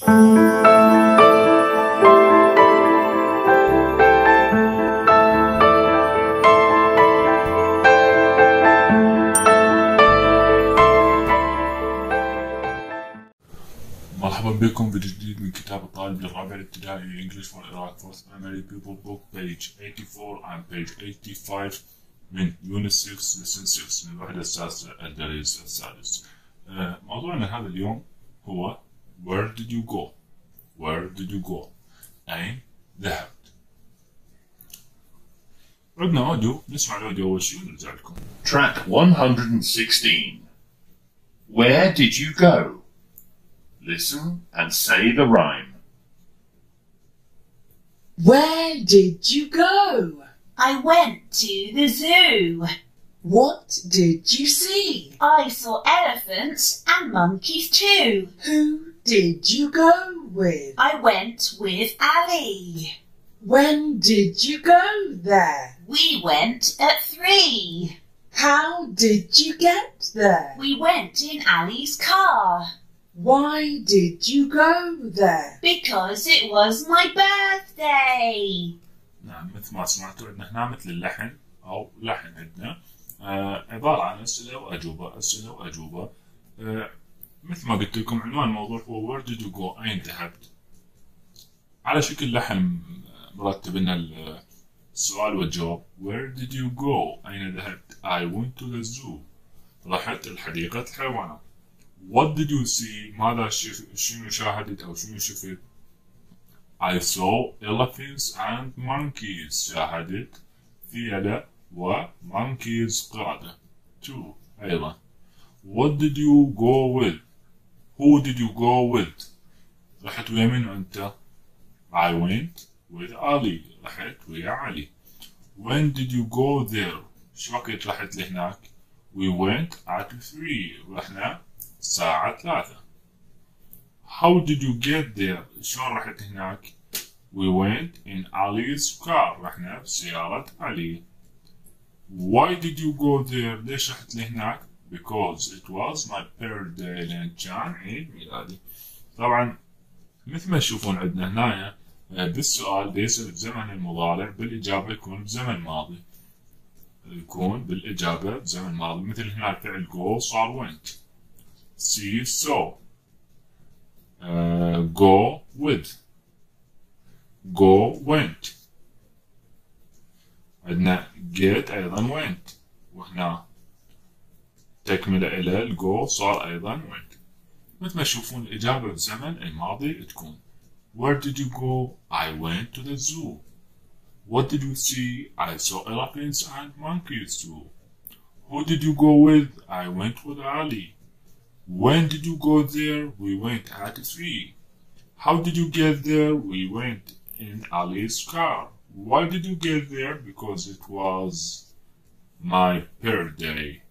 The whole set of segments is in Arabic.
مرحبا بكم فيديو جديد من كتاب الطالب الرابع الابتدائي English for Iraq for Primary People Book page 84 and page 85 من Unit 6 Lesson 6 من الوحدة السادسة الدرس السادس. آه، موضوعنا هذا اليوم هو Where did you go? Where did you go? أين ذهبت؟ عندنا اوديو نسمع الاوديو اول شيء ونرجع لكم. Track 116. Where did you go? Listen and say the rhyme. Where did you go? I went to the zoo. What did you see? I saw elephants and monkeys too. Who did you go with? I went with Ali. When did you go there? We went at three. How did you get there? We went in Ali's car Why did you go there? because it was my birthday. نعم مثل ما سمعتوا عندنا هنا مثل اللحن او لحن عندنا آه عباره عن اسئله واجوبه اسئله واجوبه آه مثل ما قلت لكم عنوان الموضوع هو where did you go اين ذهبت على شكل لحن مرتب لنا السؤال والجواب where did you go اين ذهبت I went to the zoo. رحت الحديقة الحيوانات. What did you see ماذا شف... شنو شاهدت أو شنو شفت؟ I saw elephants and monkeys شاهدت فيلة و monkeys قردة two أيضا. What did you go with? Who did you go with رحت ويا من أنت I went with Ali رحت ويا علي When did you go there شو وقت رحت لهناك We went at three رحنا الساعة ثلاثة How did you get there شلون رحت هناك We went in Ali's car رحنا بسيارة علي Why did you go there ليش رحت لهناك Because it was my birthday لأن كان عيد ميلادي طبعا مثل ما تشوفون عندنا هنا آه، بالسؤال بيسأل بزمن المضارع بالإجابة يكون بزمن ماضي يكون بالإجابة بزمن ماضي مثل هنا الفعل go صار went. See saw uh, go with. go went. عندنا get أيضا went. وهنا تكملة إلى الجو صار أيضا went مثل ما تشوفون الإجابة بزمن الماضي تكون Where did you go? I went to the zoo. What did you see? I saw elephants and monkeys too. Who did you go with? I went with Ali. When did you go there? We went at three. How did you get there? We went in Ali's car. Why did you get there? Because it was my birthday.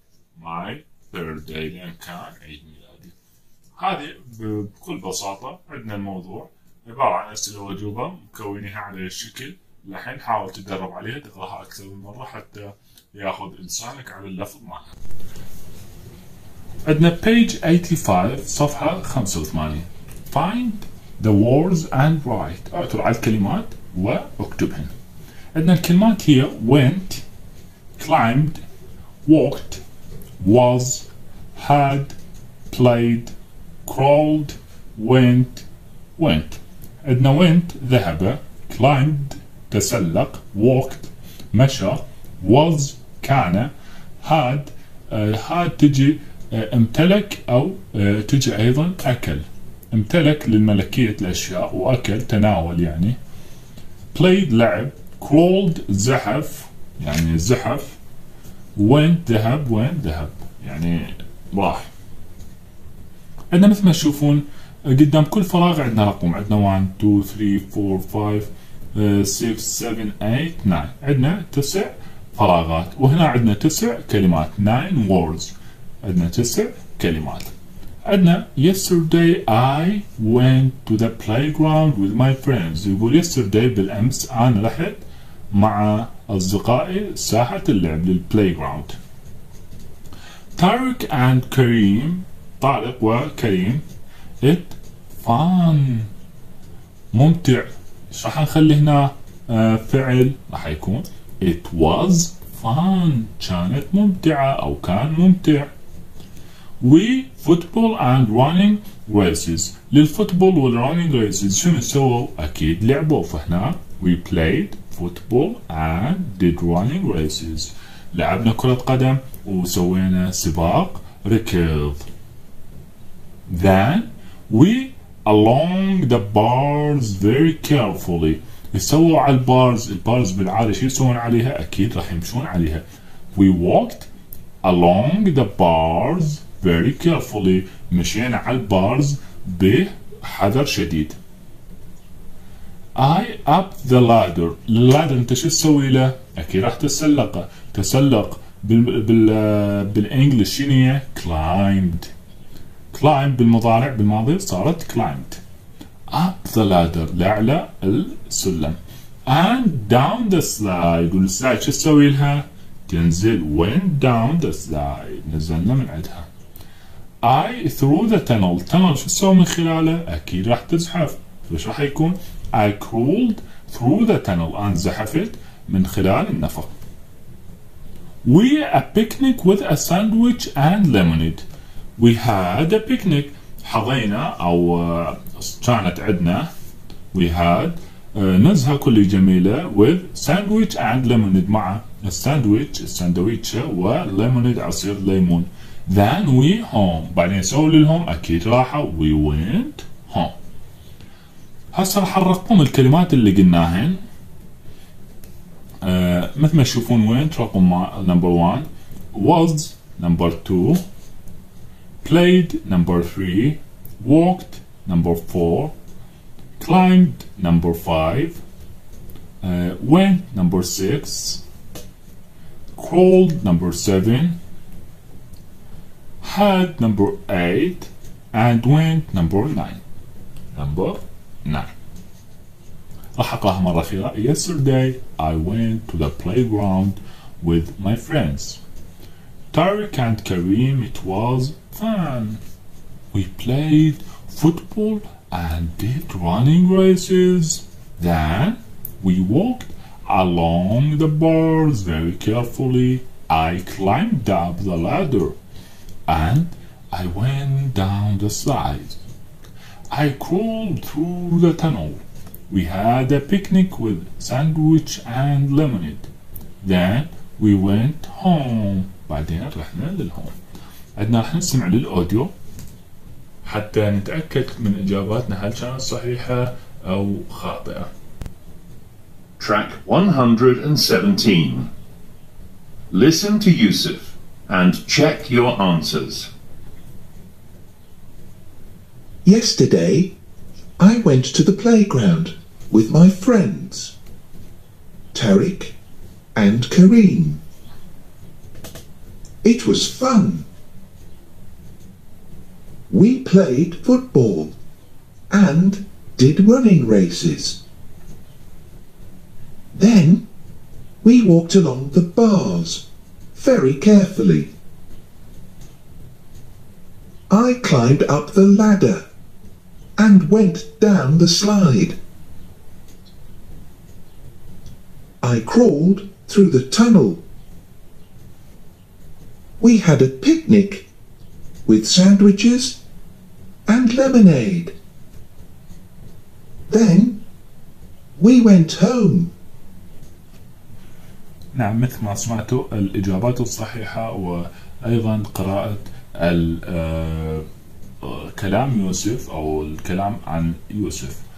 My birthday لأن كان عيد ميلادي. هذه بكل بساطة عندنا الموضوع عبارة عن أسئلة وأجوبة مكونيها على الشكل لحين حاول تتدرب عليها تقراها أكثر من مرة حتى ياخذ إنسانك على اللفظ مالها. عندنا page 85 صفحة 85 find the words and write. اعثر على الكلمات واكتبهن. عندنا الكلمات هي went climbed walked was had played crawled went went. عندنا went ذهب climbed تسلق walked مشى was كان had آه، had تجي آه، امتلك أو آه، تجي أيضا أكل. امتلك للملكية الأشياء وأكل تناول يعني. played لعب crawled زحف يعني زحف. Went ذهب went ذهب يعني راح عندنا مثل ما تشوفون قدام كل فراغ عندنا رقم. عندنا 1 2 3 4 5 آه، 6 7 8 9 عندنا تسع فراغات. وهنا عندنا تسع كلمات. 9 words. عندنا تسع كلمات. عندنا yesterday I went to the playground with my friends. يقول yesterday بالأمس أنا رحت مع أصدقائي ساحة اللعب للبلايجراوند طارق and كريم طارق وكريم it fun. ممتع. إيش راح نخلي هنا آه فعل راح يكون it was fun. كانت ممتعة أو كان ممتع. We football and running races. لل football وال running races شنو سووا؟ أكيد لعبوا. فهنا we played football and did running races لعبنا كرة قدم وسوينا سباق ركض then we along the bars very carefully يسووا على البارز البارز بالعادة شو يسوون عليها أكيد راح يمشون عليها we walked along the bars very carefully مشينا على البارز بحذر شديد I up the ladder. ال ladder انت شو تسوي له أكيد راح تتسلقه تسلق بال بال بالانجلش شنو هي؟ Climbed. Climb بالمضارع بالماضي صارت climbed. Up the ladder. لأعلى السلم. And down the slide. والسلايد شو تسوي لها تنزل. Went down the slide. نزلنا من عندها. I through the tunnel. Tunnel شو تسوي من خلاله؟ أكيد راح تزحف. فايش راح يكون؟ I crawled through the tunnel أنا زحفت من خلال النفق We a picnic with a sandwich and lemonade We had a picnic حظينا أو كانت عندنا we had نزهة كل جميلة with sandwich and lemonade مع الساندويتش الساندويتشة وليمونيد عصير ليمون then we home بعدين سووا لهم أكيد راحوا we went home هسه راح نرقم الكلمات اللي قلناهن آه مثل ما تشوفون وين ترقم رقم number 1 was number 2 played number 3 walked number 4 climbed number 5 uh, went number 6 crawled number 7 had نمبر 8 and went نمبر 9 نمبر 9 9 راح اقراها مرة أخيرة Yesterday I went to the playground with my friends Tariq and Kareem it was fun We played football and did running races Then we walked along the bars very carefully I climbed up the ladder and I went down the slide I crawled through the tunnel. We had a picnic with sandwich and lemonade. Then we went home. بعدين رحنا للهوم. عندنا راح نستمع للأوديو حتى نتأكد من إجاباتنا هل كانت صحيحة أو خاطئة. Track 117. Listen to Yusuf and check your answers. Yesterday, I went to the playground with my friends, Tariq and Kareem. It was fun. We played football and did running races. Then we walked along the bars very carefully. I climbed up the ladder and went down the slide. I crawled through the tunnel. We had a picnic with sandwiches and lemonade. Then we went home. نعم مثل ما سمعتوا الإجابات الصحيحة وأيضا قراءة ال- آه، آه، كلام يوسف أو الكلام عن يوسف.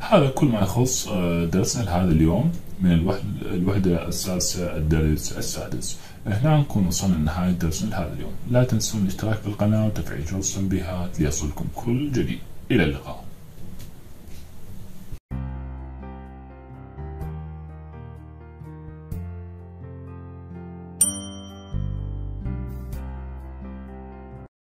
هذا كل ما يخص آه، درسنا لهذا اليوم من الوحدة, السادسة الدرس السادس. هنا نكون وصلنا لنهاية درسنا لهذا اليوم. لا تنسون الاشتراك بالقناة وتفعيل جرس التنبيهات ليصلكم كل جديد. إلى اللقاء.